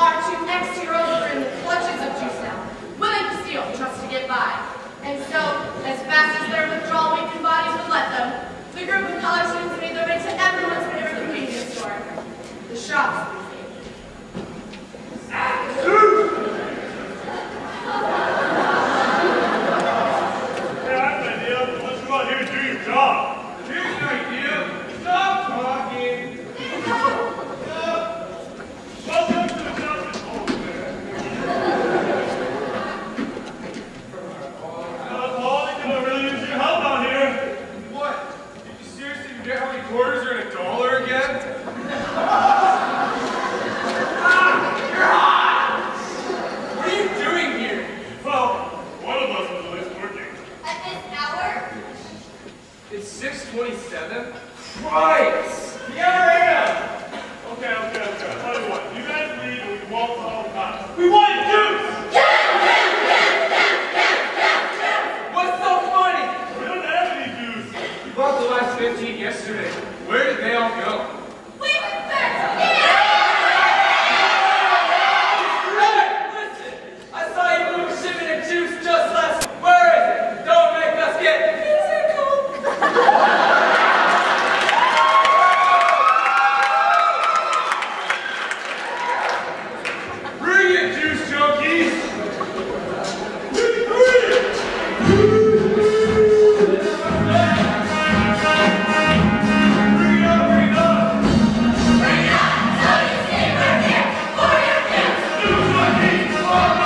Our two ex-heroes were in the clutches of juice now, willing to steal, just to get by. And so, as fast as their withdrawal weakened bodies would let them, the group of college students made their way to everyone's favorite convenience store, the shop. Hey, I've an idea. Let's go out here and do your job. 627? Christ! Yeah, right now! Okay, okay, okay. I'll tell you what. You guys leave and we won't call the cops. We want juice! Yeah! Yesterday. Where did they all go? Oh!